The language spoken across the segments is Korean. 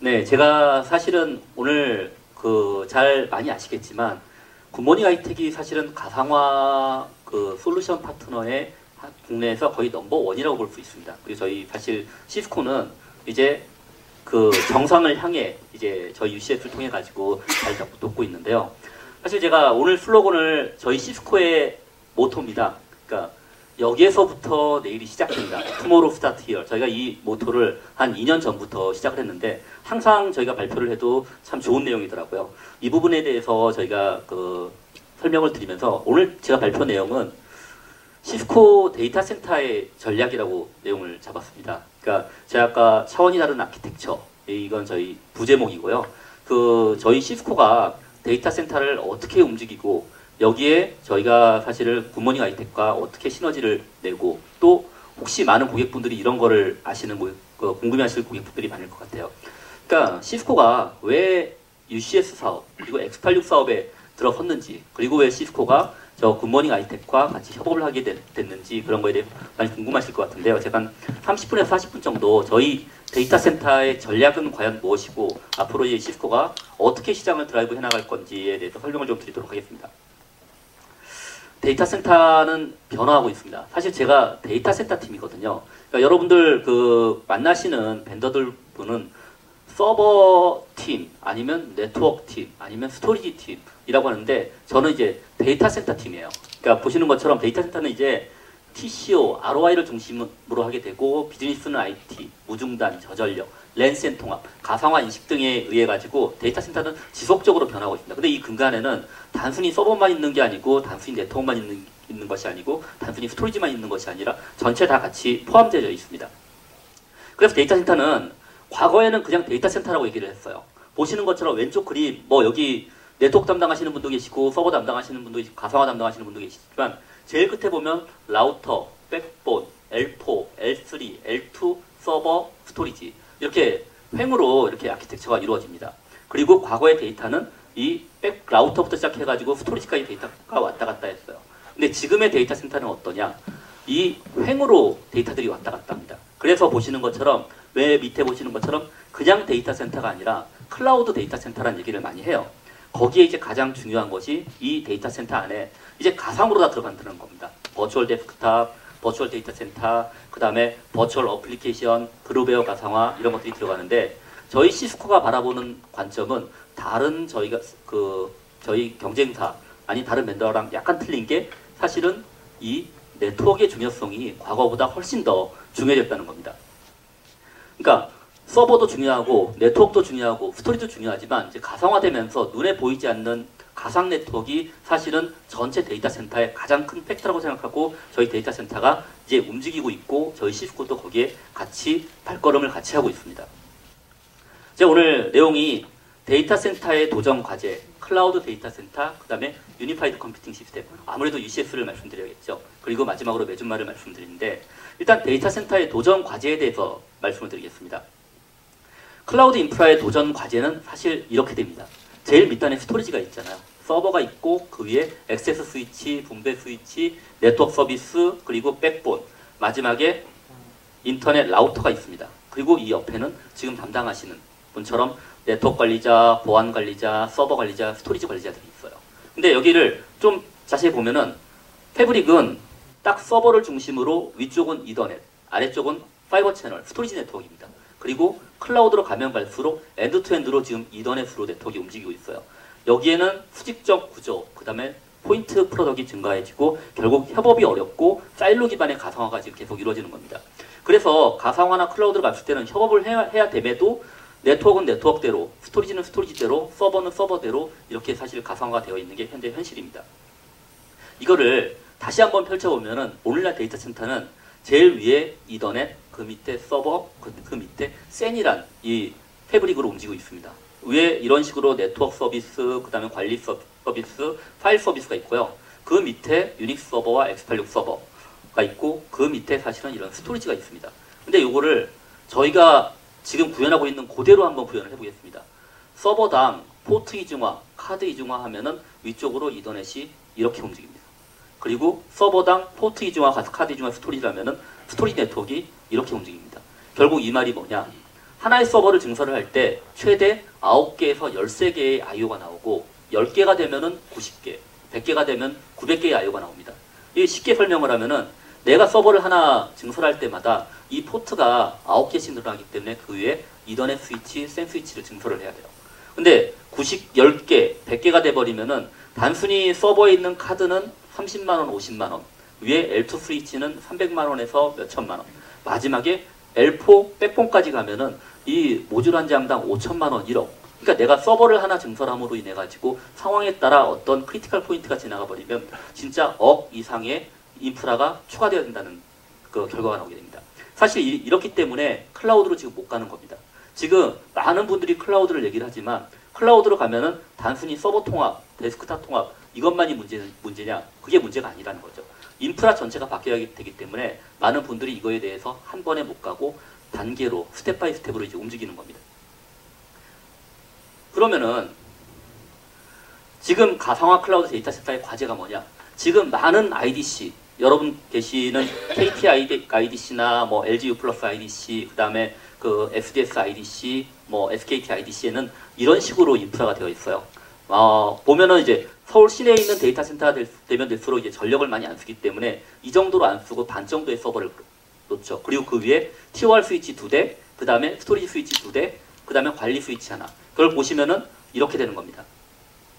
네, 제가 사실은 오늘 그 잘 많이 아시겠지만 굿모닝 하이텍이 사실은 가상화 그 솔루션 파트너의 하- 국내에서 거의 넘버 원이라고 볼 수 있습니다. 그리고 저희 사실 시스코는 이제 그 정상을 향해 이제 저희 UCS를 통해 가지고 잘 돕- 돕고 있는데요. 사실 제가 오늘 슬로건을 저희 시스코의 모토입니다. 그러니까 여기에서부터 내일이 시작됩니다. Tomorrow Start Here. 저희가 이 모토를 한 2년 전부터 시작을 했는데 항상 저희가 발표를 해도 참 좋은 내용이더라고요. 이 부분에 대해서 저희가 그 설명을 드리면서 오늘 제가 발표 내용은 시스코 데이터 센터의 전략이라고 내용을 잡았습니다. 그러니까 제가 아까 차원이 다른 아키텍처 이건 저희 부제목이고요. 그 저희 시스코가 데이터 센터를 어떻게 움직이고 여기에 저희가 사실은 굿모닝 아이텍과 어떻게 시너지를 내고 또 혹시 많은 고객분들이 이런 거를 아시는 고객, 그 궁금해하실 고객분들이 많을 것 같아요. 그러니까 시스코가 왜 UCS 사업 그리고 X86 사업에 들어섰는지 그리고 왜 시스코가 저 굿모닝 아이텍과 같이 협업을 하게 됐, 됐는지 그런 거에 대해 많이 궁금하실 것 같은데요. 제가 한 30분에서 40분 정도 저희 데이터 센터의 전략은 과연 무엇이고 앞으로 이 시스코가 어떻게 시장을 드라이브 해나갈 건지에 대해서 설명을 좀 드리도록 하겠습니다. 데이터 센터는 변화하고 있습니다. 사실 제가 데이터 센터 팀이거든요. 그러니까 여러분들 그 만나시는 벤더들 분은 서버 팀 아니면 네트워크 팀 아니면 스토리지 팀 이라고 하는데 저는 이제 데이터 센터 팀이에요. 그러니까 보시는 것처럼 데이터 센터는 이제 TCO, ROI를 중심으로 하게 되고 비즈니스는 IT, 무중단, 저전력, LAN SAN 통합, 가상화 인식 등에 의해 가지고 데이터 센터는 지속적으로 변하고 있습니다. 근데 이 근간에는 단순히 서버만 있는 게 아니고 단순히 네트워크만 있는, 있는 것이 아니고 단순히 스토리지만 있는 것이 아니라 전체 다 같이 포함되어 있습니다. 그래서 데이터 센터는 과거에는 그냥 데이터 센터라고 얘기를 했어요. 보시는 것처럼 왼쪽 그림 뭐 여기 네트워크 담당하시는 분도 계시고 서버 담당하시는 분도 계시고 가상화 담당하시는 분도 계시지만 제일 끝에 보면 라우터, 백본, L4, L3, L2, 서버, 스토리지 이렇게 횡으로 이렇게 아키텍처가 이루어집니다. 그리고 과거의 데이터는 이 백 라우터부터 시작해가지고 스토리지까지 데이터가 왔다 갔다 했어요. 근데 지금의 데이터 센터는 어떠냐? 이 횡으로 데이터들이 왔다 갔다 합니다. 그래서 보시는 것처럼 왜 밑에 보시는 것처럼 그냥 데이터 센터가 아니라 클라우드 데이터 센터라는 얘기를 많이 해요. 거기에 이제 가장 중요한 것이 이 데이터 센터 안에 이제 가상으로 다 들어간다는 겁니다. virtual desktop, virtual data center, 그 다음에 virtual application, 그룹웨어 가상화 이런 것들이 들어가는데 저희 시스코가 바라보는 관점은 다른 저희가 그 저희 경쟁사 아니 다른 vendor랑 약간 틀린 게 사실은 이 네트워크의 중요성이 과거보다 훨씬 더 중요해졌다는 겁니다. 그러니까 서버도 중요하고 네트워크도 중요하고 스토리지도 중요하지만 이제 가상화되면서 눈에 보이지 않는 가상 네트워크가 사실은 전체 데이터 센터의 가장 큰 factor라고 생각하고 저희 데이터 센터가 이제 움직이고 있고 저희 시스코도 거기에 같이 발걸음을 같이 하고 있습니다. 제가 오늘 내용이 데이터 센터의 도전 과제, 클라우드 데이터 센터, 그 다음에 Unified Computing System, 아무래도 UCS를 말씀드려야겠죠. 그리고 마지막으로 맺음말을 말씀드리는데 일단 데이터 센터의 도전 과제에 대해서 말씀을 드리겠습니다. 클라우드 인프라의 도전 과제는 사실 이렇게 됩니다. 제일 밑단에 스토리지가 있잖아요. 서버가 있고 그 위에 액세스 스위치, 분배 스위치, 네트워크 서비스, 그리고 백본, 마지막에 인터넷 라우터가 있습니다. 그리고 이 옆에는 지금 담당하시는 분처럼 네트워크 관리자, 보안 관리자, 서버 관리자, 스토리지 관리자들이 있어요. 근데 여기를 좀 자세히 보면은 fabric은 딱 서버를 중심으로 위쪽은 이더넷, 아래쪽은 Fibre Channel, 스토리지 네트워크입니다. 그리고 클라우드로 가면 갈수록 end-to-end로 지금 이더넷 으로 네트워크가 움직이고 있어요. 여기에는 수직적 구조, 그 다음에 point product이 증가해지고 결국 협업이 어렵고 사일로 기반의 가상화가 지금 계속 이루어지는 겁니다. 그래서 가상화나 클라우드를 갔을 때는 협업을 해야, 해야 됨에도 네트워크는 네트워크대로, 스토리지는 스토리지대로, 서버는 서버대로 이렇게 사실 가상화가 되어 있는 게 현재 현실입니다. 이거를 다시 한번 펼쳐보면은 오늘날 데이터 센터는 제일 위에 이더넷, 그 밑에 서버, 그, 그 밑에 SAN이란 이 fabric으로 움직이고 있습니다. 위에 이런 식으로 네트워크 서비스, 그 다음에 관리 서비스, 파일 서비스가 있고요. 그 밑에 유닉스 서버와 X86 서버가 있고 그 밑에 사실은 이런 스토리지가 있습니다. 근데 이거를 저희가 지금 구현하고 있는 그대로 한번 구현을 해보겠습니다. 서버당 포트 이중화, 카드 이중화 하면은 위쪽으로 이더넷이 이렇게 움직입니다. 그리고 서버당 포트 이중화, 카드 이중화 스토리지라면은 스토리지 네트워크가 이렇게 움직입니다. 결국 이 말이 뭐냐? 하나의 서버를 증설을 할 때 최대 9개에서 13개의 IO가 나오고 10개가 되면은 90개, 100개가 되면 900개의 IO가 나옵니다. 이 쉽게 설명을 하면은 내가 서버를 하나 증설할 때마다 이 포트가 9개씩 늘어나기 때문에 그 위에 이더넷 스위치, 센 스위치를 증설을 해야 돼요. 근데 90, 10개, 100개가 돼버리면은 단순히 서버에 있는 카드는 30만원, 50만원, 위에 L2 스위치는 300만원에서 몇천만원, 마지막에 L4 백본까지 가면은 이 모듈 한 장당 5천만 원, 1억. 그러니까 내가 서버를 하나 증설함으로 인해 가지고 상황에 따라 어떤 critical point가 지나가 버리면 진짜 억 이상의 인프라가 추가되어야 된다는 그 결과가 나오게 됩니다. 사실 이, 렇기 때문에 클라우드로 지금 못 가는 겁니다. 지금 많은 분들이 클라우드를 얘기를 하지만 클라우드로 가면은 단순히 서버 통합, 데스크탑 통합 이것만이 문제, 문제냐? 그게 문제가 아니라는 거죠. 인프라 전체가 바뀌어야 되기 때문에 많은 분들이 이거에 대해서 한 번에 못 가고 단계로 step by step으로 이제 움직이는 겁니다. 그러면은 지금 가상화 클라우드 데이터 센터의 과제가 뭐냐? 지금 많은 IDC 여러분 계시는 KT IDC나 뭐 LGU 플러스 IDC 그다음에 그 SDS IDC 뭐 SKT IDC에는 이런 식으로 인프라가 되어 있어요. 어, 보면은 이제 서울 시내에 있는 데이터 센터가 될, 되면 될수록 이제 전력을 많이 안 쓰기 때문에 이 정도로 안 쓰고 반 정도의 서버를 놓죠. 그리고 그 위에 TOR 스위치 두 대, 그 다음에 storage 스위치 두 대, 그 다음에 관리 스위치 하나. 그걸 보시면은 이렇게 되는 겁니다.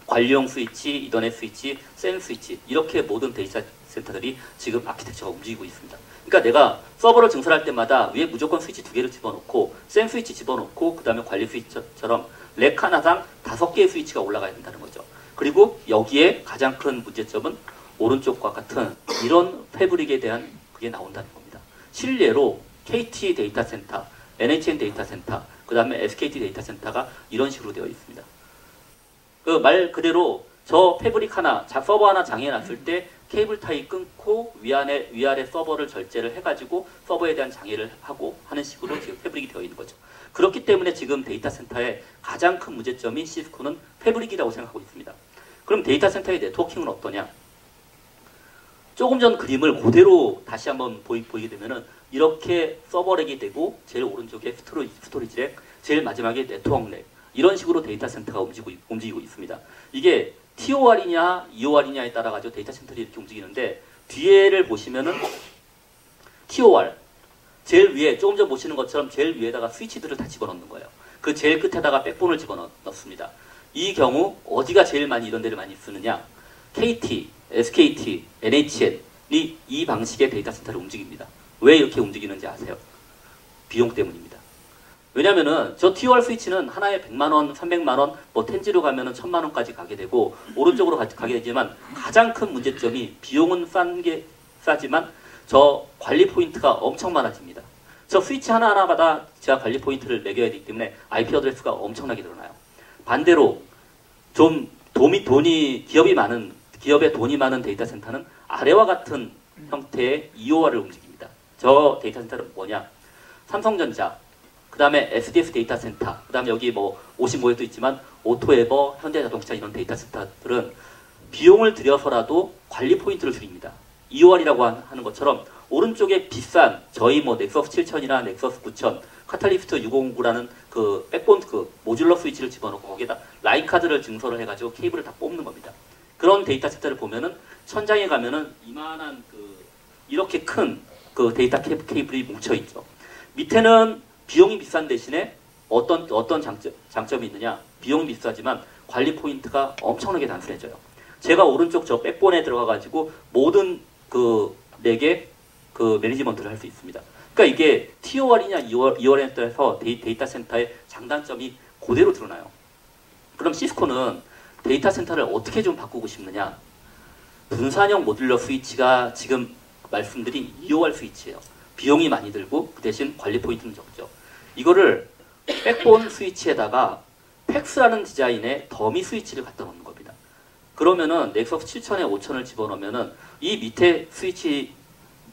관리용 스위치, 이더넷 스위치, SAN 스위치 이렇게 모든 데이터 센터들이 지금 아키텍처가 움직이고 있습니다. 그러니까 내가 서버를 증설할 때마다 위에 무조건 스위치 두 개를 집어넣고 SAN 스위치 집어넣고 그 다음에 관리 스위치처럼 rack 하나당 다섯 개의 스위치가 올라가야 된다는 거죠. 그리고 여기에 가장 큰 문제점은 오른쪽과 같은 이런 fabric에 대한 그게 나온다는 겁니다. 실례로 KT 데이터 센터, NHN 데이터 센터, 그 다음에 SKT 데이터 센터가 이런 식으로 되어 있습니다. 그 말 그대로 저 fabric 하나, 서버 하나 장애 났을 때 케이블 타이 끊고 위아래, 위아래 서버를 절체를 해가지고 서버에 대한 장애를 하고 하는 식으로 지금 fabric이 되어 있는 거죠. 그렇기 때문에 지금 데이터 센터의 가장 큰 문제점이 시스코는 fabric이라고 생각하고 있습니다. 그럼 데이터 센터의 networking은 어떠냐? 조금 전 그림을 그대로 다시 한번 보이, 보이게 되면은 이렇게 서버 rack이 되고 제일 오른쪽에 스토리, storage rack, 제일 마지막에 네트워크 rack 이런 식으로 데이터 센터가 움직이고, 움직이고 있습니다. 이게 TOR이냐 EOR이냐에 따라 가지고 데이터 센터들이 이렇게 움직이는데 뒤에를 보시면은 TOR 제일 위에 조금 전 보시는 것처럼 제일 위에다가 스위치들을 다 집어넣는 거예요. 그 제일 끝에다가 backbone을 집어넣습니다. 이 경우 어디가 제일 많이 이런 데를 많이 쓰느냐? KT, SKT, NHN이 이 방식의 데이터 센터를 움직입니다. 왜 이렇게 움직이는지 아세요? 비용 때문입니다. 왜냐면은 저 TOR 스위치는 하나에 100만 원, 300만 원, 뭐 ten G로 가면은 1000만 원까지 가게 되고 오른쪽으로 가, 게 되지만 가장 큰 문제점이 비용은 싼 게 싸지만 저 관리 포인트가 엄청 많아집니다. 저 스위치 하나하나마다 제가 관리 포인트를 매겨야 되기 때문에 IP address가 엄청나게 늘어나요. 반대로 좀 돈이, 돈이 기업이 많은 기업의 돈이 많은 데이터 센터는 아래와 같은 형태의 EOR을 움직입니다. 저 데이터 센터는 뭐냐? 삼성전자, 그 다음에 SDS 데이터 센터, 그 다음에 여기 뭐 55에도 있지만 오토에버, 현대자동차 이런 데이터 센터들은 비용을 들여서라도 관리 포인트를 줄입니다. EOR이라고 하는 것처럼 오른쪽에 비싼 저희 뭐 넥서스 7000이나 넥서스 9000, 카탈리스트 609라는 그 backbone 그 modular 스위치를 집어넣고 거기에다 라인 카드를 증설을 해가지고 케이블을 다 뽑는 겁니다. 그런 데이터 센터를 보면은 천장에 가면은 이만한 그 이렇게 큰 그 데이터 케이블이 뭉쳐 있죠. 밑에는 비용이 비싼 대신에 어떤 어떤 장점, 장점이 있느냐? 비용이 비싸지만 관리 포인트가 엄청나게 단순해져요. 제가 오른쪽 저 backbone에 들어가 가지고 모든 그 rack의 그 management를 할 수 있습니다. 그러니까 이게 TOR이냐 EOR, EOR에 따라서 데이터 센터의 장단점이 그대로 드러나요. 그럼 시스코는 데이터 센터를 어떻게 좀 바꾸고 싶느냐? 분산형 modular 스위치가 지금 말씀드린 EOR 스위치예요. 비용이 많이 들고 그 대신 관리 포인트는 적죠. 이거를 backbone 스위치에다가 FEX라는 디자인의 더미 스위치를 갖다 놓는 겁니다. 그러면은 넥서스 7000에 5000을 집어넣으면은 이 밑에 스위치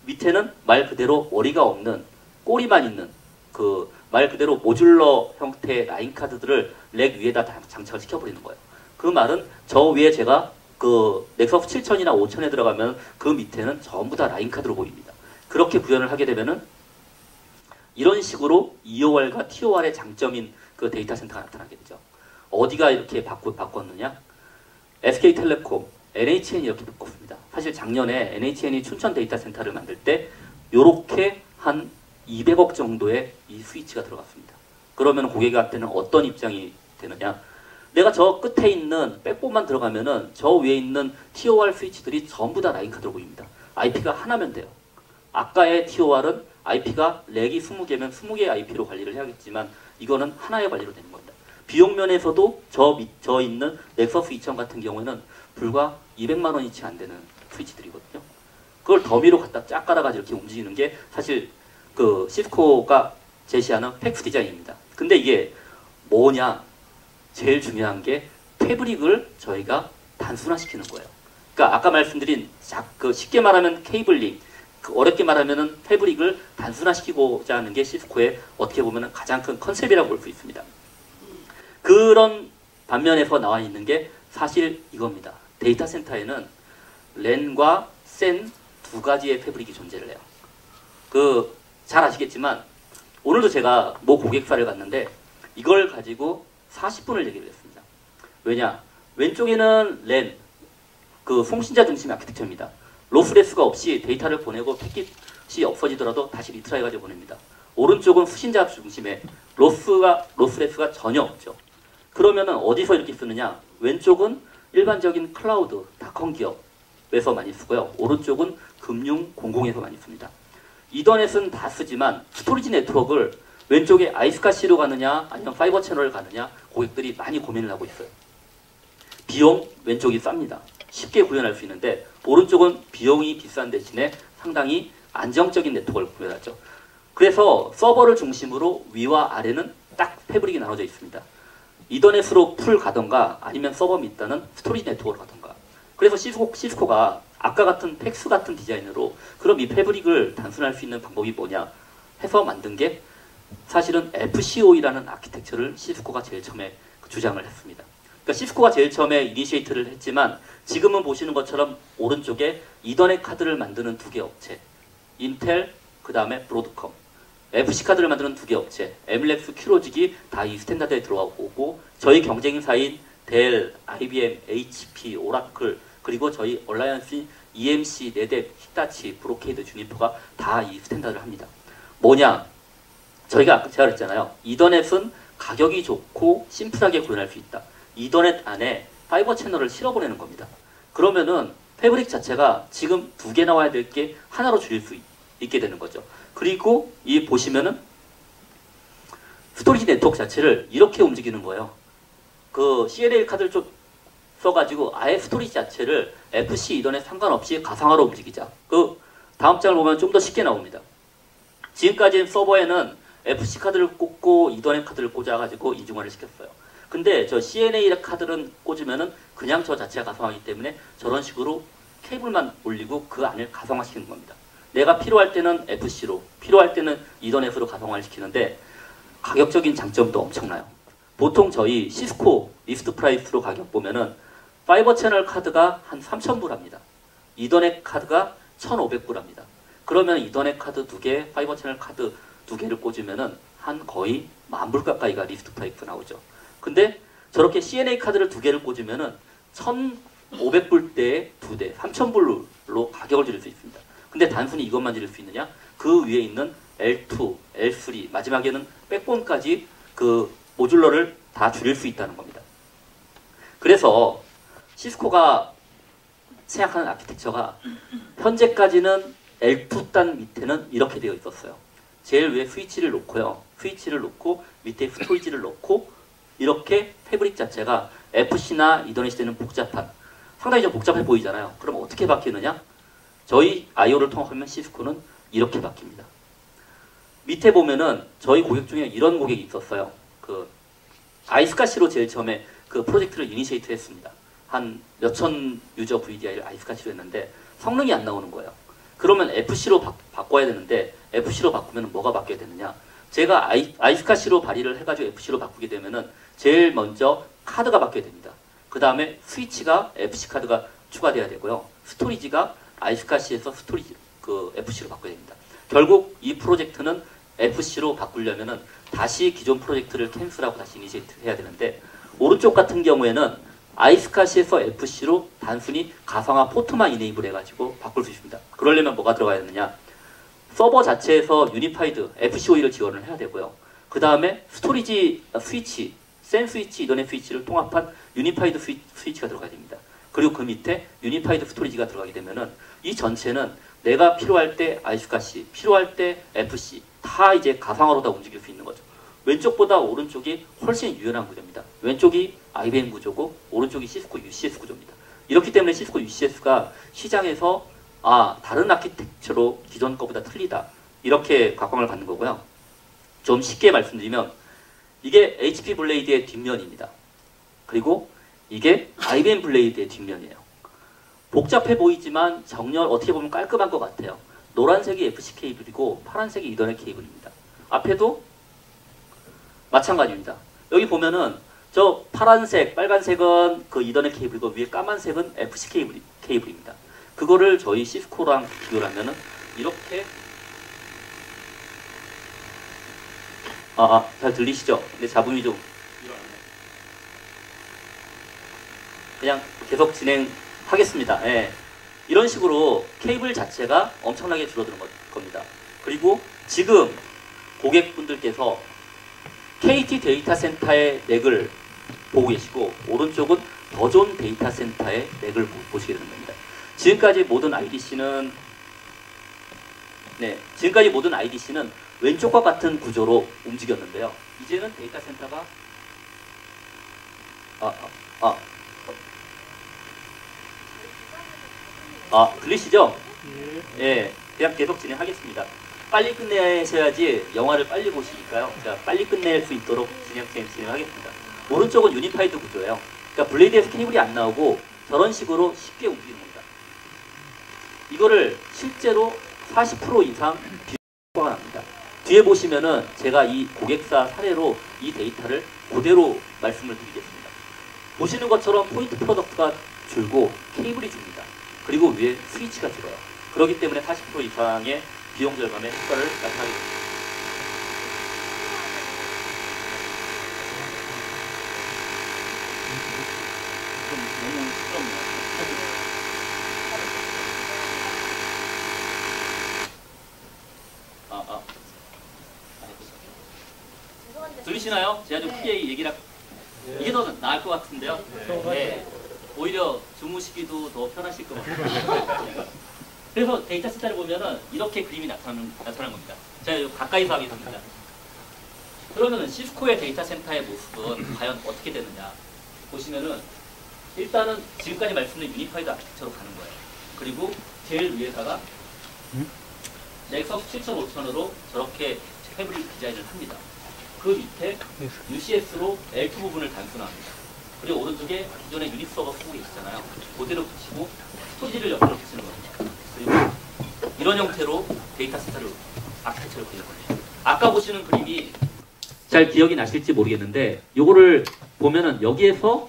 밑에는 말 그대로 머리가 없는 꼬리만 있는 그 말 그대로 modular 형태의 라인 카드들을 rack 위에다 다 장착을 시켜버리는 거예요. 그 말은 저 위에 제가 그 넥서스 7000이나 5000에 들어가면 그 밑에는 전부 다 라인 카드로 보입니다. 그렇게 구현을 하게 되면은 이런 식으로 EOR과 TOR의 장점인 그 데이터 센터가 나타나게 되죠. 어디가 이렇게 바꾸, 바꿨느냐? SK텔레콤, NHN이 이렇게 바꿨습니다. 사실 작년에 NHN이 춘천 데이터 센터를 만들 때 요렇게 한 200억 정도의 이 스위치가 들어갔습니다. 그러면 고객한테는 어떤 입장이 되느냐? 내가 저 끝에 있는 backbone만 들어가면은 저 위에 있는 TOR 스위치들이 전부 다 라인 카드로 보입니다. IP가 하나면 돼요. 아까의 TOR은 IP가 rack이 20개면 20개의 IP로 관리를 해야겠지만 이거는 하나의 관리로 되는 겁니다. 비용 면에서도 저, 밑, 저 있는 넥서스 2000 같은 경우에는 불과 200만 원이 채안 되는 스위치들이거든요. 그걸 dummy로 갖다 쫙 깔아가지고 이렇게 움직이는 게 사실 그 시스코가 제시하는 FEX 디자인입니다. 근데 이게 뭐냐? 제일 중요한 게 fabric을 저희가 단순화시키는 거예요. 그러니까 아까 말씀드린 그 쉽게 말하면 cabling, 그 어렵게 말하면은 fabric을 단순화시키고자 하는 게 시스코의 어떻게 보면 가장 큰 concept이라고 볼 수 있습니다. 그런 반면에서 나와 있는 게 사실 이겁니다. 데이터 센터에는 LAN과 SAN 두 가지의 fabric이 존재를 해요. 그 잘 아시겠지만 오늘도 제가 모 고객사를 갔는데 이걸 가지고 40분을 얘기를 했습니다. 왜냐? 왼쪽에는 랜, 그 송신자 중심의 아키텍처입니다. lossless가 없이 데이터를 보내고 패킷이 없어지더라도 다시 retry해가지고 보냅니다. 오른쪽은 수신자 중심의 loss가 lossless가 전혀 없죠. 그러면은 어디서 이렇게 쓰느냐? 왼쪽은 일반적인 클라우드 닷컴 기업에서 많이 쓰고요. 오른쪽은 금융 공공에서 많이 씁니다. 이더넷은 다 쓰지만 스토리지 네트워크를 왼쪽에 iSCSI로 가느냐 아니면 Fibre Channel을 가느냐 고객들이 많이 고민을 하고 있어요. 비용 왼쪽이 쌉니다. 쉽게 구현할 수 있는데 오른쪽은 비용이 비싼 대신에 상당히 안정적인 네트워크를 구현하죠. 그래서 서버를 중심으로 위와 아래는 딱 fabric이 나눠져 있습니다. 이더넷으로 full 가던가 아니면 서버 밑단은 스토리지 네트워크로 가던가 그래서 시스코, 시스코가 아까 같은 팩스 같은 디자인으로 그럼 이 fabric을 단순할 수 있는 방법이 뭐냐 해서 만든 게 사실은 FCO이라는 아키텍처를 시스코가 제일 처음에 주장을 했습니다. 그러니까 시스코가 제일 처음에 initiate를 했지만 지금은 보시는 것처럼 오른쪽에 이더넷 카드를 만드는 두 개 업체 인텔 그 다음에 브로드컴 FC 카드를 만드는 두 개 업체 Emulex QLogic이 다 이 standard에 들어가고 저희 경쟁사인 델, IBM, HP, 오라클 그리고 저희 alliance EMC, NetApp, 히타치, 브로케이드, 주니퍼가 다 이 standard를 합니다. 뭐냐? 저희가 아까 제가 그랬잖아요. 이더넷은 가격이 좋고 심플하게 구현할 수 있다. 이더넷 안에 Fibre Channel을 실어보내는 겁니다. 그러면은 fabric 자체가 지금 두 개 나와야 될 게 하나로 줄일 수 있, 게 되는 거죠. 그리고 이 보시면은 스토리지 네트워크 자체를 이렇게 움직이는 거예요. 그 CNA 카드를 좀 써가지고 아예 스토리지 자체를 FC 이더넷 상관없이 가상화로 움직이자. 그 다음 장을 보면 좀 더 쉽게 나옵니다. 지금까지 서버에는 FC 카드를 꽂고 이더넷 카드를 꽂아가지고 이중화를 시켰어요. 근데 저 CNA 카드는 꽂으면은 그냥 저 자체가 가상화이기 때문에 저런 식으로 케이블만 올리고 그 안을 가상화시키는 겁니다. 내가 필요할 때는 FC로, 필요할 때는 이더넷으로 가상화를 시키는데 가격적인 장점도 엄청나요. 보통 저희 시스코 list price로 가격 보면은 Fibre Channel 카드가 한 3,000불 합니다. 이더넷 카드가 1,500불 합니다. 그러면 이더넷 카드 두 개, Fibre Channel 카드 두 개를 꽂으면은 한 거의 만불 가까이가 list price 나오죠. 근데 저렇게 CNA 카드를 두 개를 꽂으면은 1,500불대에 두 대, 3,000불로 가격을 줄일 수 있습니다. 근데 단순히 이것만 줄일 수 있느냐? 그 위에 있는 L2, L3, 마지막에는 백본까지 그 모듈러를 다 줄일 수 있다는 겁니다. 그래서 시스코가 생각하는 아키텍처가 현재까지는 L2단 밑에는 이렇게 되어 있었어요. 제일 위에 스위치를 놓고요. 스위치를 놓고 밑에 스토리지를 놓고 이렇게 패브릭 자체가 FC나 이더넷이 되는 복잡한 상당히 좀 복잡해 보이잖아요. 그럼 어떻게 바뀌느냐? 저희 IO를 통합하면 시스코는 이렇게 바뀝니다. 밑에 보면은 저희 고객 중에 이런 고객이 있었어요. 그 iSCSI로 제일 처음에 그 프로젝트를 initiate 했습니다. 한 몇천 유저 VDI를 iSCSI로 했는데 성능이 안 나오는 거예요. 그러면 FC로 바, 꿔야 되는데 FC로 바꾸면 뭐가 바뀌어야 되느냐? 제가 아이, iSCSI로 발의를 해가지고 FC로 바꾸게 되면은 제일 먼저 카드가 바뀌어야 됩니다. 그 다음에 스위치가 FC 카드가 추가돼야 되고요. 스토리지가 iSCSI에서 스토리지 그 FC로 바꿔야 됩니다. 결국 이 프로젝트는 FC로 바꾸려면은 다시 기존 프로젝트를 cancel하고 다시 initiate 해야 되는데 오른쪽 같은 경우에는 iSCSI에서 FC로 단순히 가상화 포트만 enable 해가지고 바꿀 수 있습니다. 그러려면 뭐가 들어가야 되느냐? 서버 자체에서 unified FCoE를 지원을 해야 되고요. 그 다음에 스토리지 아, 스위치, SAN 스위치, 이더넷 스위치를 통합한 unified 스위, 스위치가 들어가야 됩니다. 그리고 그 밑에 unified 스토리지가 들어가게 되면은 이 전체는 내가 필요할 때 iSCSI, 필요할 때 FC 다 이제 가상화로 다 움직일 수 있는 거죠. 왼쪽보다 오른쪽이 훨씬 유연한 구조입니다. 왼쪽이 IBM 구조고 오른쪽이 시스코 UCS 구조입니다. 이렇기 때문에 시스코 UCS가 시장에서 아 다른 아키텍처로 기존 거보다 틀리다 이렇게 각광을 받는 거고요. 좀 쉽게 말씀드리면 이게 HP blade의 뒷면입니다. 그리고 이게 IBM blade의 뒷면이에요. 복잡해 보이지만 정렬 어떻게 보면 깔끔한 것 같아요. 노란색이 FC 케이블이고 파란색이 이더넷 케이블입니다. 앞에도 마찬가지입니다. 여기 보면은 저 파란색, 빨간색은 그 이더넷 케이블이고 위에 까만색은 FC 케이블, 케이블입니다. 그거를 저희 시스코랑 비교를 하면은 이렇게 아, 아, 잘 들리시죠? 근데 잡음이 좀 일어나네. 그냥 계속 진행하겠습니다. 예. 이런 식으로 케이블 자체가 엄청나게 줄어드는 것- 겁니다. 그리고 지금 고객분들께서 KT 데이터 센터의 렉을 보고 계시고 오른쪽은 더존 데이터 센터의 보- 보시게 되는 겁니다. 지금까지 모든 IDC는 네, 지금까지 모든 IDC는 왼쪽과 같은 구조로 움직였는데요. 이제는 데이터 센터가 아, 아, 아, 아 들리시죠? 예, 그냥 계속 진행하겠습니다. 빨리 끝내셔야지 영화를 빨리 보시니까요. 제가 빨리 끝낼 수 있도록 진행, 진행, 진행하겠습니다. 오른쪽은 unified 구조예요. 그러니까 blade에서 케이블이 안 나오고 저런 식으로 쉽게 움직이는 겁니다. 이거를 실제로 40% 이상 납니다. 뒤에 보시면은 제가 이 고객사 사례로 이 데이터를 그대로 말씀을 드리겠습니다. 보시는 것처럼 point product가 줄고 케이블이 줍니다. 그리고 위에 스위치가 줄어요. 그렇기 때문에 40% 이상의 비용 절감의 효과를 나타나게 됩니다. 너무 시끄럽네요. 아, 아. 들리시나요? 제가 좀 크게 얘기를 할- 이게 더 나을 것 같은데요. 네. 오히려 주무시기도 더 편하실 것 같아요. 그래서 데이터 센터를 보면은 이렇게 그림이 나타나는, 나타나는 겁니다. 제가 가까이서 하겠습니다. 그러면은 시스코의 데이터 센터의 모습은 과연 어떻게 되느냐 보시면은 일단은 지금까지 말씀드린 unified architecture로 가는 거예요. 그리고 제일 위에다가 Nexus 7500으로 저렇게 fabric 디자인을 합니다. 그 밑에 UCS로 L2 부분을 단순화합니다. 그리고 오른쪽에 기존에 유닛 서버 쓰고 계시잖아요. 그대로 붙이고 스토리지를 옆으로 붙이는 겁니다. 그리고 이런 형태로 데이터 센터를 아키텍처를 그리는 거예요. 아까 보시는 그림이 잘 기억이 나실지 모르겠는데 요거를 보면은 여기에서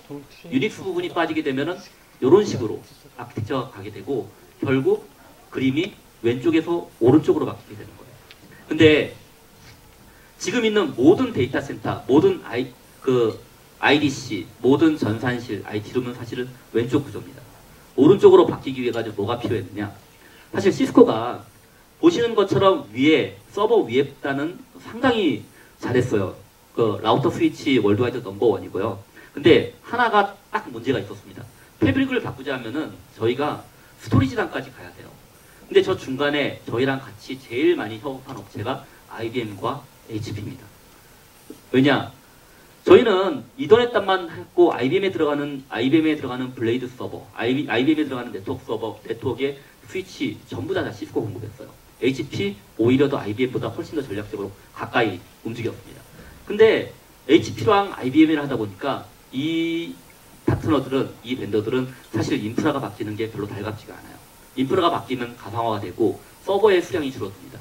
유닉스 부분이 빠지게 되면은 이런 식으로 아키텍처가 가게 되고 결국 그림이 왼쪽에서 오른쪽으로 바뀌게 되는 거예요. 근데 지금 있는 모든 데이터 센터, 모든 아이 그 IDC, 모든 전산실, IT룸은 사실은 왼쪽 구조입니다. 오른쪽으로 바뀌기 위해 가지고 뭐가 필요했느냐? 사실 시스코가 보시는 것처럼 위에 서버 위에다는 상당히 잘했어요. 그 라우터 스위치 worldwide number one이고요. 근데 하나가 딱 문제가 있었습니다. fabric을 바꾸자면은 저희가 storage단까지 가야 돼요. 근데 저 중간에 저희랑 같이 제일 많이 협업한 업체가 IBM과 HP입니다. 왜냐? 저희는 Ethernet단만 했고 IBM에 들어가는 IBM에 들어가는 blade 서버, IBM에 들어가는 네트워크 서버, 네트워크의 스위치 전부 다, 다 시스코 공급했어요. HP 오히려 더 IBM보다 훨씬 더 전략적으로 가까이 움직였습니다. 근데 HP랑 IBM을 하다 보니까 이 파트너들은 이 vendor들은 사실 인프라가 바뀌는 게 별로 달갑지가 않아요. 인프라가 바뀌면 가상화가 되고 서버의 수량이 줄어듭니다.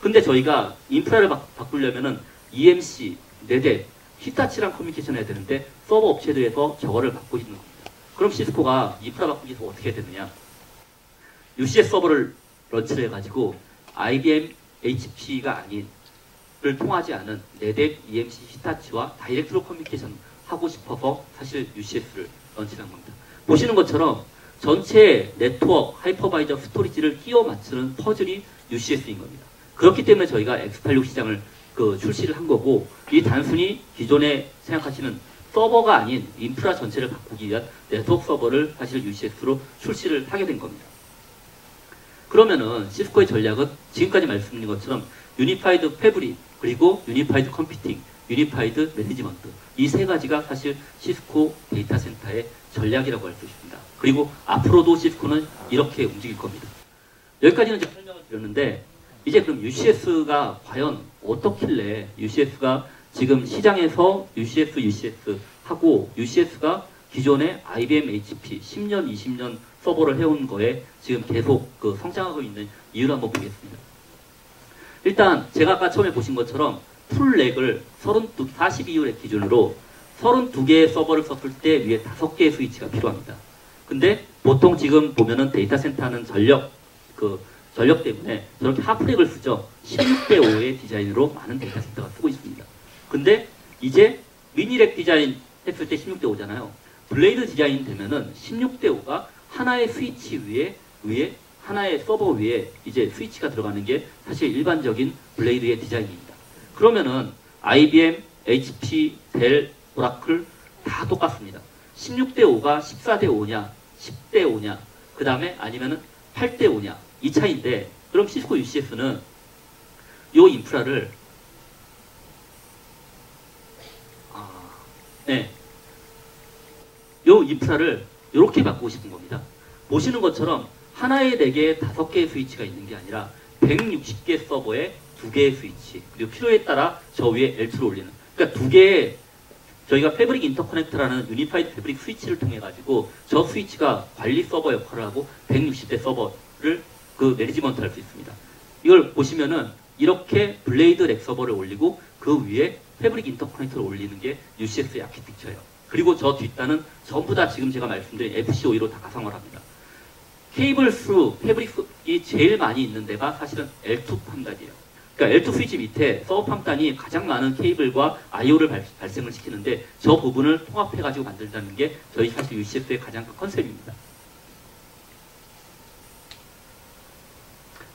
근데 저희가 인프라를 바, 바꾸려면은 EMC, NetApp, 히타치랑 커뮤니케이션 해야 되는데 서버 업체들에서 저거를 받고 있는 겁니다. 그럼 시스코가 인프라 바꾸기 위해서 어떻게 해야 되느냐? UCS 서버를 launch를 해가지고 IBM HP가 아닌 를 통하지 않은 NetApp, EMC, 히타치와 direct로 커뮤니케이션 하고 싶어서 사실 UCS를 launch한 겁니다. 보시는 것처럼 전체 네트워크 하이퍼바이저 스토리지를 끼워 맞추는 퍼즐이 UCS인 겁니다. 그렇기 때문에 저희가 X86 시장을 그 출시를 한 거고 이 단순히 기존에 생각하시는 서버가 아닌 인프라 전체를 바꾸기 위한 네트워크 서버를 사실 UCS로 출시를 하게 된 겁니다. 그러면은 시스코의 전략은 지금까지 말씀드린 것처럼 unified fabric 그리고 unified computing, unified management 이 세 가지가 사실 시스코 데이터 센터의 전략이라고 할 수 있습니다. 그리고 앞으로도 시스코는 이렇게 움직일 겁니다. 여기까지는 제가 설명을 드렸는데 이제 그럼 UCS가 과연 어떻길래 UCS가 지금 시장에서 UCS, UCS 하고 UCS가 기존의 IBM HP 10년, 20년 서버를 해온 거에 지금 계속 그 성장하고 있는 이유를 한번 보겠습니다. 일단 제가 아까 처음에 보신 것처럼 full rack을 32, 42U 기준으로 32개의 서버를 썼을 때 위에 5개의 스위치가 필요합니다. 근데 보통 지금 보면은 데이터 센터는 전력 그 전력 때문에 저렇게 half rack을 쓰죠. 16대 5의 디자인으로 많은 데이터 센터가 쓰고 있습니다. 근데 이제 mini rack 디자인 했을 때 16대 5잖아요. blade 디자인 되면은 16대 5가 하나의 스위치 위에 위에 하나의 서버 위에 이제 스위치가 들어가는 게 사실 일반적인 blade의 디자인입니다. 그러면은 IBM, HP, 델, 오라클 다 똑같습니다. 16대 5가 14대 5냐, 10대 5냐, 그 다음에 아니면은 8대 5냐 이 차이인데 그럼 시스코 UCS는 요 인프라를 아, 네, 요 인프라를 이렇게 바꾸고 싶은 겁니다. 보시는 것처럼 하나의 4개, 5개의 스위치가 있는 게 아니라 160개 서버에 2개의 스위치 그리고 필요에 따라 저 위에 L2를 올리는 그러니까 두 개의 저희가 fabric interconnector라는 unified fabric 스위치를 통해 가지고 저 스위치가 관리 서버 역할을 하고 160대 서버를 그 management 할 수 있습니다. 이걸 보시면은 이렇게 blade rack 서버를 올리고 그 위에 fabric interconnector를 올리는 게 UCS의 아키텍처예요. 그리고 저 뒷단은 전부 다 지금 제가 말씀드린 FCOE로 다 가상화를 합니다. 케이블 수, fabric이 제일 많이 있는 데가 사실은 L2 하단이에요. 그러니까 L2 스위치 밑에 서버 하단이 가장 많은 케이블과 I/O를 발, 발생을 시키는데 저 부분을 통합해가지고 만들자는 게 저희 사실 UCS의 가장 큰 컨셉입니다.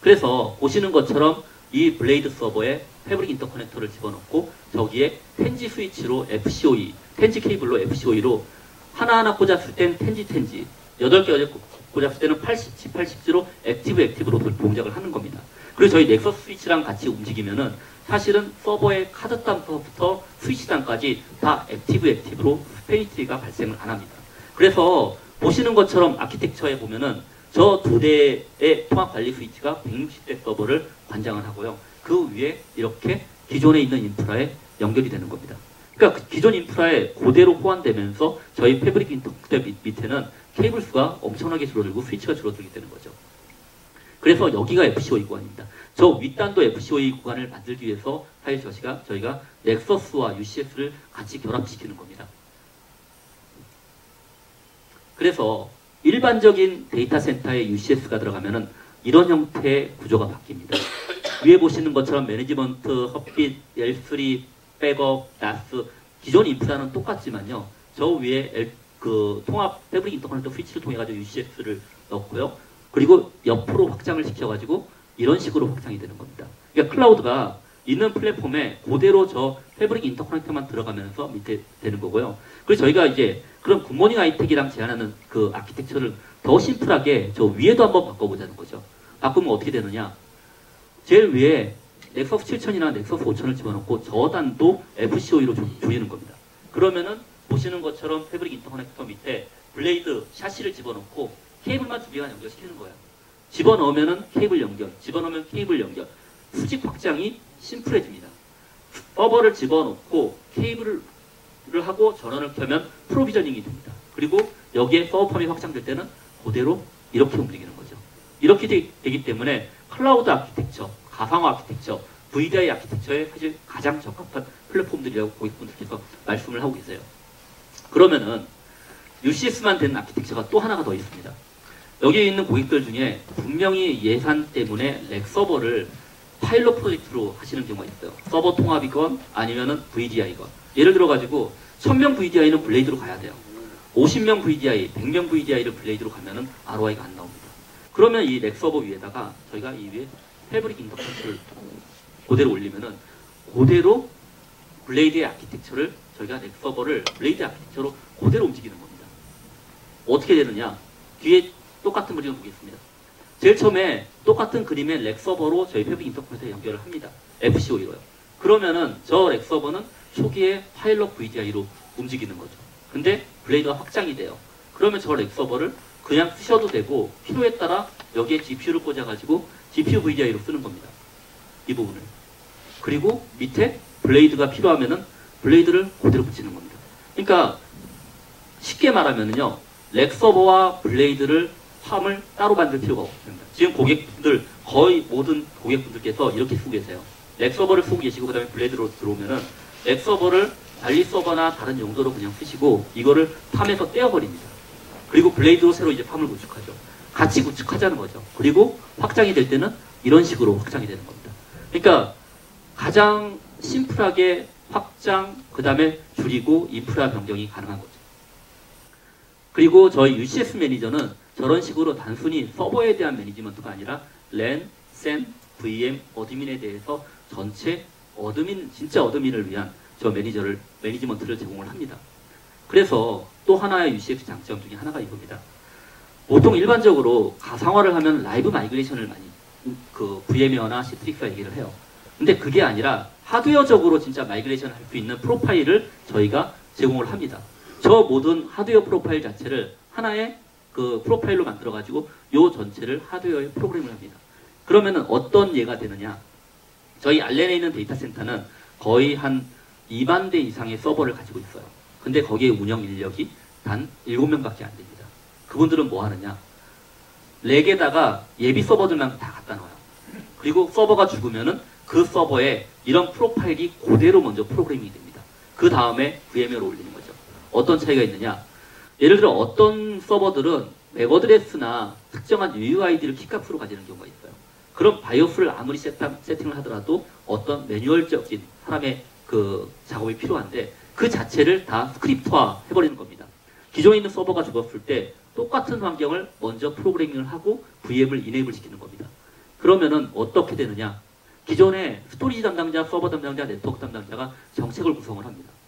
그래서 보시는 것처럼 이 blade 서버에 fabric interconnector를 집어넣고 저기에 ten G 스위치로 FCOE, ten G 케이블로 FCOE로 하나하나 꽂았을 땐 ten G ten G 8개 꽂았을 때는 80G 80G로 active active로 동작을 하는 겁니다. 그리고 저희 넥서스 스위치랑 같이 움직이면은 사실은 서버의 카드 단부터 스위치 단까지 다 active active로 페이트리가 발생을 안 합니다. 그래서 보시는 것처럼 아키텍처에 보면은 저 두 대의 통합 관리 스위치가 160대 서버를 관장을 하고요. 그 위에 이렇게 기존에 있는 인프라에 연결이 되는 겁니다. 그러니까 그 기존 인프라에 그대로 호환되면서 저희 패브릭 인터넷 밑에는 케이블 수가 엄청나게 줄어들고 스위치가 줄어들게 되는 거죠. 그래서 여기가 FCOE 구간입니다. 저 윗단도 FCOE 구간을 만들기 위해서 사실 저희가, 저희가 넥서스와 UCS를 같이 결합시키는 겁니다. 그래서 일반적인 데이터 센터에 UCS가 들어가면은 이런 형태의 구조가 바뀝니다. 위에 보시는 것처럼 management, heartbeat, L3, 백업, NAS 기존 인프라는 똑같지만요. 저 위에 L, 그 통합 fabric interconnector 스위치를 통해 가지고 UCS를 넣고요. 그리고 옆으로 확장을 시켜 가지고 이런 식으로 확장이 되는 겁니다. 그러니까 클라우드가 있는 플랫폼에 그대로 저 fabric interconnector만 들어가면서 밑에 되는 거고요. 그래서 저희가 이제 그런 굿모닝아이텍이랑 제안하는 그 아키텍처를 더 심플하게 저 위에도 한번 바꿔보자는 거죠. 바꾸면 어떻게 되느냐. 제일 위에 넥서스 7000이나 넥서스 5000을 집어넣고 저단도 FCOE로 조이는 겁니다. 그러면은 보시는 것처럼 fabric interconnector 밑에 blade chassis를 집어넣고 케이블만 두 개만 연결시키는 거예요. 집어넣으면은 케이블 연결, 집어넣으면 케이블 연결. 수직 확장이 심플해집니다. 서버를 집어넣고 케이블을 하고 전원을 켜면 provisioning이 됩니다. 그리고 여기에 서버팜이 확장될 때는 그대로 이렇게 움직이는 거죠. 이렇게 되, 기 때문에 클라우드 아키텍처, 가상화 아키텍처 VDI 아키텍처에 사실 가장 적합한 플랫폼들이라고 고객분들께서 말씀을 하고 계세요. 그러면은 UCS만 된 아키텍처가 또 하나가 더 있습니다. 여기 있는 고객들 중에 분명히 예산 때문에 rack 서버를 파일럿 프로젝트로 하시는 경우가 있어요. 서버 통합이건 아니면은 VDI건. 예를 들어 가지고 1000명 VDI는 blade로 가야 돼요. 50명 VDI, 100명 VDI를 blade로 가면은 ROI가 안 나옵니다. 그러면 이 rack 서버 위에다가 저희가 이 위에 fabric 인터페이스를 그대로 올리면은 그대로 blade의 아키텍처를 저희가 rack 서버를 blade 아키텍처로 그대로 움직이는 겁니다. 어떻게 되느냐? 뒤에 똑같은 그림을 보겠습니다. 제일 처음에 똑같은 그림의 rack 서버로 저희 fabric 인터페이스에 연결을 합니다. FCoE로요. 그러면은 저 rack 서버는 초기에 파일럿 VDI로 움직이는 거죠. 근데 blade가 확장이 돼요. 그러면 저 rack 서버를 그냥 쓰셔도 되고 필요에 따라 여기에 GPU를 꽂아가지고 GPU VDI로 쓰는 겁니다. 이 부분을. 그리고 밑에 blade가 필요하면은 blade를 그대로 붙이는 겁니다. 그러니까 쉽게 말하면은요, rack 서버와 blade를 farm을 따로 만들 필요가 없습니다. 지금 고객분들 거의 모든 고객분들께서 이렇게 쓰고 계세요. rack 서버를 쓰고 계시고 그다음에 blade로 들어오면은 rack 서버를 관리 서버나 다른 용도로 그냥 쓰시고 이거를 farm에서 떼어버립니다. 그리고 blade로 새로 이제 farm을 구축하죠. 같이 구축하자는 거죠. 그리고 확장이 될 때는 이런 식으로 확장이 되는 겁니다. 그러니까 가장 심플하게 확장, 그 다음에 줄이고 인프라 변경이 가능한 거죠. 그리고 저희 UCS 매니저는 저런 식으로 단순히 서버에 대한 management가 아니라 랜, 센, VM, 어드민에 대해서 전체 admin, 진짜 admin을 위한 저 매니저를, management를 제공을 합니다. 그래서 또 하나의 UCS 장점 중에 하나가 이겁니다. 보통 일반적으로 가상화를 하면 live migration을 많이 그 VMware나 Citrix가 얘기를 해요. 근데 그게 아니라 하드웨어적으로 진짜 migration 할수 있는 profile을 저희가 제공을 합니다. 저 모든 하드웨어 profile 자체를 하나의 그 profile로 만들어 가지고 요 전체를 하드웨어에 프로그램을 합니다. 그러면은 어떤 예가 되느냐? 저희 알렌에 있는 데이터 센터는 거의 한 2만 대 이상의 서버를 가지고 있어요. 근데 거기에 운영 인력이 단 7명밖에 안 됩니다. 그분들은 뭐 하느냐? rack에다가 예비 서버들만 다 갖다 놔요. 그리고 서버가 죽으면은 그 서버에 이런 profile이 그대로 먼저 프로그래밍이 됩니다. 그 다음에 VM으로 올리는 거죠. 어떤 차이가 있느냐? 예를 들어 어떤 서버들은 MAC address나 특정한 UUID를 키값으로 가지는 경우가 있어요. 그럼 BIOS를 아무리 세팅을 하더라도 어떤 manual적인 사람의 그 작업이 필요한데 그 자체를 다 script화 해버리는 겁니다. 기존에 있는 서버가 죽었을 때 똑같은 환경을 먼저 프로그래밍을 하고 VM을 enable 시키는 겁니다. 그러면은 어떻게 되느냐? 기존에 스토리지 담당자, 서버 담당자, 네트워크 담당자가 정책을 구성을 합니다.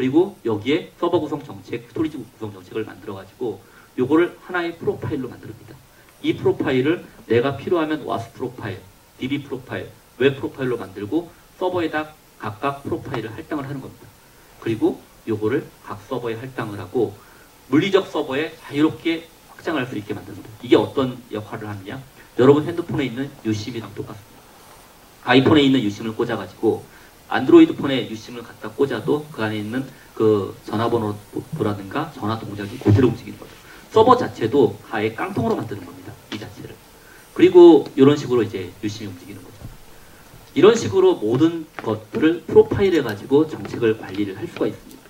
그리고 여기에 서버 구성 정책, 스토리지 구성 정책을 만들어가지고 요거를 하나의 profile로 만듭니다. 이 profile을 내가 필요하면 와스 프로파일, DB 프로파일, 웹 프로파일로 만들고 서버에다 각각 profile을 할당을 하는 겁니다. 그리고 요거를 각 서버에 할당을 하고 물리적 서버에 자유롭게 확장할 수 있게 만드는 겁니다. 이게 어떤 역할을 하느냐? 여러분 핸드폰에 있는 UCB랑 똑같습니다. 아이폰에 있는 유심을 꽂아가지고 안드로이드 폰에 유심을 갖다 꽂아도 그 안에 있는 그 전화번호라든가 전화 동작이 그대로 움직이는 거죠. 서버 자체도 아예 깡통으로 만드는 겁니다. 이 자체를. 그리고 이런 식으로 이제 유심이 움직이는 거죠. 이런 식으로 모든 것들을 profile해 가지고 정책을 관리를 할 수가 있습니다.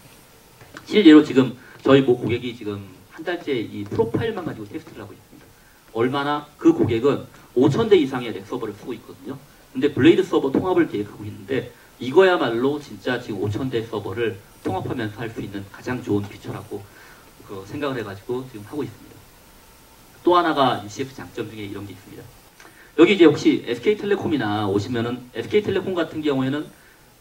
실제로 지금 저희 모 고객이 지금 한 달째 이 profile만 가지고 테스트를 하고 있습니다. 얼마나 그 고객은 5,000대 이상의 rack 서버를 쓰고 있거든요. 근데 blade 서버 통합을 계획하고 있는데 이거야말로 진짜 지금 5,000대 서버를 통합하면서 할 수 있는 가장 좋은 feature라고 그 생각을 해가지고 지금 하고 있습니다. 또 하나가 UCS 장점 중에 이런 게 있습니다. 여기 이제 혹시 SK텔레콤이나 오시면은 SK텔레콤 같은 경우에는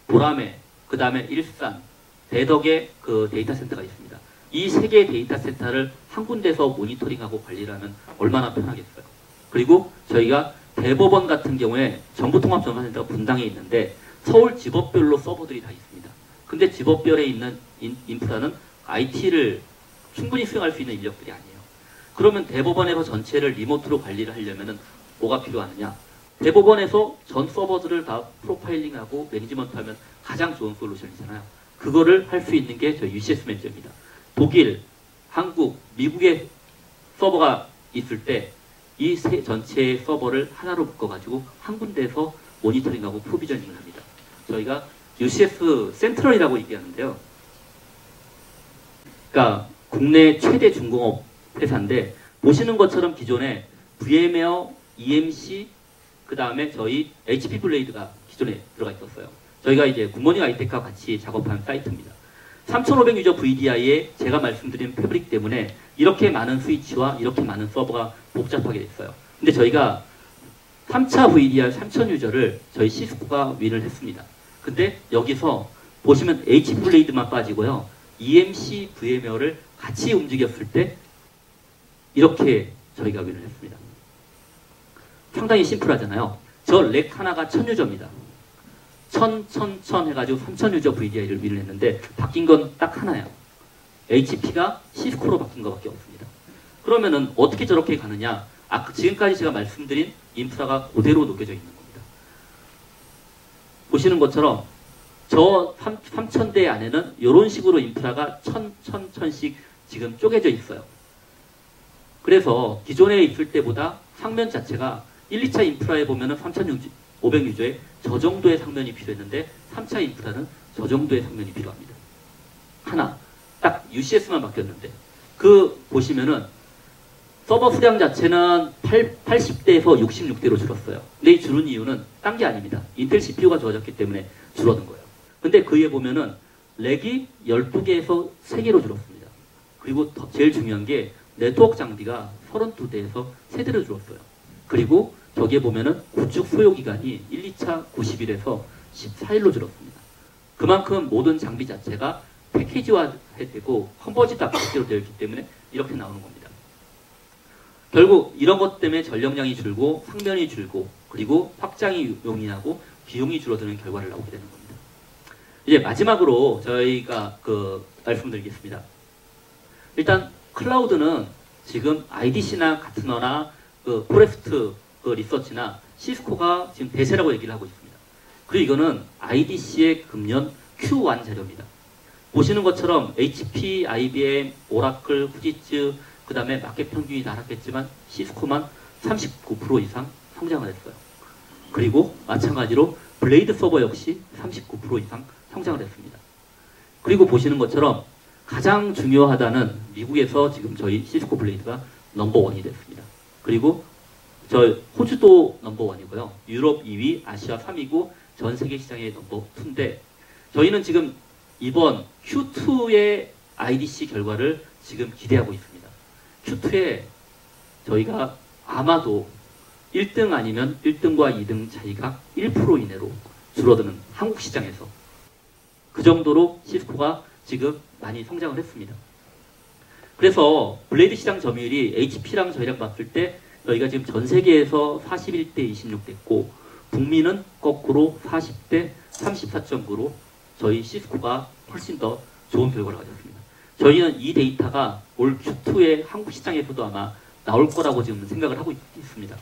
보라매, 그 다음에 일산, 대덕의 그 데이터 센터가 있습니다. 이 세 개의 데이터 센터를 한 군데서 모니터링하고 관리를 하면 얼마나 편하겠어요. 그리고 저희가 대법원 같은 경우에 정부통합전산센터가 분당에 있는데 서울 지법별로 서버들이 다 있습니다. 근데 지법별에 있는 인, 프라는 IT를 충분히 수행할 수 있는 인력들이 아니에요. 그러면 대법원에서 전체를 remote로 관리를 하려면 뭐가 필요하느냐? 대법원에서 전 서버들을 다 profiling하고 management 하면 가장 좋은 솔루션이잖아요. 그거를 할 수 있는 게 저희 UCS 매니저입니다. 독일, 한국, 미국의 서버가 있을 때이세 전체의 서버를 하나로 묶어가지고 한 군데에서 모니터링하고 provisioning을 합니다. 저희가 UCS 센트럴이라고 얘기하는데요. 그러니까 국내 최대 중공업 회사인데 보시는 것처럼 기존에 VMware, EMC, 그 다음에 저희 HP blade가 기존에 들어가 있었어요. 저희가 이제 굿모닝 아이텍과 같이 작업한 사이트입니다. 3500 user VDI에 제가 말씀드린 fabric 때문에 이렇게 많은 스위치와 이렇게 많은 서버가 복잡하게 됐어요. 근데 저희가 3차 VDI 3000 user를 저희 시스코가 win을 했습니다. 근데 여기서 보시면 HP blade만 빠지고요. EMC VMware를 같이 움직였을 때 이렇게 저희가 win을 했습니다. 상당히 심플하잖아요. 저 rack 하나가 1000user입니다. 1000, 1000, 1000 해가지고 3000 user VDI를 win을 했는데 바뀐 건 딱 하나예요. HP가 시스코로 바뀐 것밖에 없습니다. 그러면은 어떻게 저렇게 가느냐? 아, 지금까지 제가 말씀드린 인프라가 그대로 녹여져 있는 겁니다. 보시는 것처럼 저 3000대 안에는 이런 식으로 인프라가 1000, 1000, 1000씩 지금 쪼개져 있어요. 그래서 기존에 있을 때보다 상면 자체가 1, 2차 인프라에 보면은 3500 유저에 저 정도의 상면이 필요했는데 3차 인프라는 저 정도의 상면이 필요합니다. 하나, 딱 UCS만 바뀌었는데 그 보시면은 서버 수량 자체는 8, 80대에서 66대로 줄었어요. 근데 이 줄은 이유는 딴 게 아닙니다. 인텔 CPU가 좋아졌기 때문에 줄어든 거예요. 근데 그에 보면은 rack이 12개에서 3개로 줄었습니다. 그리고 더 제일 중요한 게 네트워크 장비가 32대에서 3대로 줄었어요. 그리고 저기에 보면은 구축 소요 기간이 1, 2차 90일에서 14일로 줄었습니다. 그만큼 모든 장비 자체가 패키지화 되고 컨버지드 아키텍처로 되어 있기 때문에 이렇게 나오는 겁니다. 결국 이런 것 때문에 전력량이 줄고 상면이 줄고 그리고 확장이 용이하고 비용이 줄어드는 결과를 나오게 되는 겁니다. 이제 마지막으로 저희가 그 말씀드리겠습니다. 일단 클라우드는 지금 IDC나 가트너나 그 포레스트 그 리서치나 시스코가 지금 대세라고 얘기를 하고 있습니다. 그리고 이거는 IDC의 금년 Q1 자료입니다. 보시는 것처럼 HP, IBM, 오라클, 후지츠, 그 다음에 마켓 평균이 하락했지만 시스코만 39% 이상 성장을 했어요. 그리고 마찬가지로 blade 서버 역시 39% 이상 성장을 했습니다. 그리고 보시는 것처럼 가장 중요하다는 미국에서 지금 저희 시스코 blade가 넘버원이 됐습니다. 그리고 저 호주도 넘버원이고요. 유럽 2위, 아시아 3위고 전 세계 시장의 넘버 2인데 저희는 지금 이번 Q2의 IDC 결과를 지금 기대하고 있습니다. Q2에 저희가 아마도 1등 아니면 1등과 2등 차이가 1% 이내로 줄어드는 한국 시장에서 그 정도로 시스코가 지금 많이 성장을 했습니다. 그래서 blade 시장 점유율이 HP랑 저희랑 봤을 때 저희가 지금 전 세계에서 41대 26 됐고 북미는 거꾸로 40대 34.9로 저희 시스코가 훨씬 더 좋은 결과를 가졌습니다. 저희는 이 데이터가 올 Q2의 한국 시장에서도 아마 나올 거라고 지금 생각을 하고 있, 습니다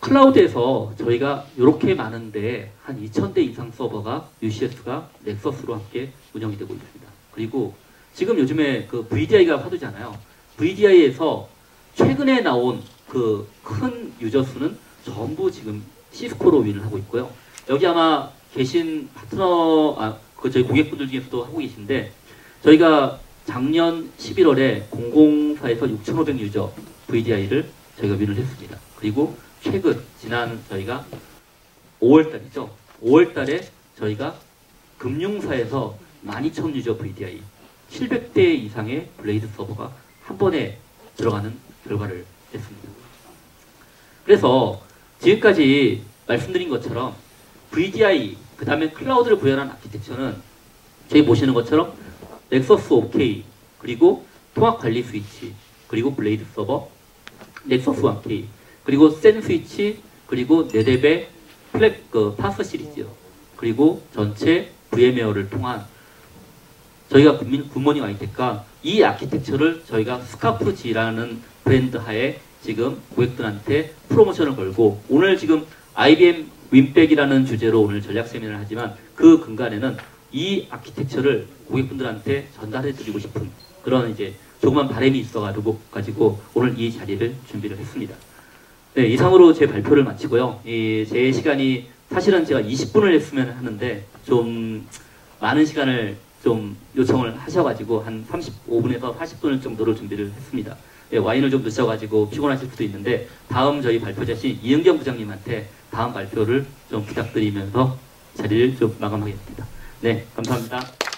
클라우드에서 저희가 이렇게 많은데 한 2,000대 이상 서버가 UCS가 넥서스로 함께 운영이 되고 있습니다. 그리고 지금 요즘에 그 VDI가 화두잖아요. VDI에서 최근에 나온 그 큰 유저 수는 전부 지금 시스코로 win을 하고 있고요. 여기 아마 계신 파트너, 아, 그 저희 고객분들 중에서도 하고 계신데 저희가 작년 11월에 공공사에서 6,500 user VDI를 저희가 win을 했습니다. 그리고 최근 지난 저희가 5월달이죠. 5월달에 저희가 금융사에서 12,000 user VDI 700대 이상의 blade 서버가 한 번에 들어가는 결과를 냈습니다. 그래서 지금까지 말씀드린 것처럼 VDI 그 다음에 클라우드를 구현한 아키텍처는 저희 보시는 것처럼 넥서스 OK 그리고 통합 관리 스위치 그리고 블레이드 서버 넥서스 1K 그리고 센 스위치 그리고 네데베 플랫 그 파스 시리즈 그리고 전체 VM웨어를 통한 저희가 굿민, 굿모닝 아이텍과 이 아키텍처를 저희가 스카프지라는 브랜드 하에 지금 고객들한테 프로모션을 걸고 오늘 지금 IBM winback이라는 주제로 오늘 전략 세미나를 하지만 그 근간에는 이 아키텍처를 고객분들한테 전달해 드리고 싶은 그런 이제 조그만 바람이 있어 가지고 오늘 이 자리를 준비를 했습니다. 네. 네, 이상으로 제 발표를 마치고요. 이 제 시간이 사실은 제가 20분을 했으면 하는데 좀 많은 시간을 좀 요청을 하셔가지고 한 35분에서 40분 정도로 준비를 했습니다. 예, 와인을 좀 드셔가지고 피곤하실 수도 있는데 다음 저희 발표자신 이은경 부장님한테 다음 발표를 좀 부탁드리면서 자리를 좀 마감하겠습니다. 네, 감사합니다.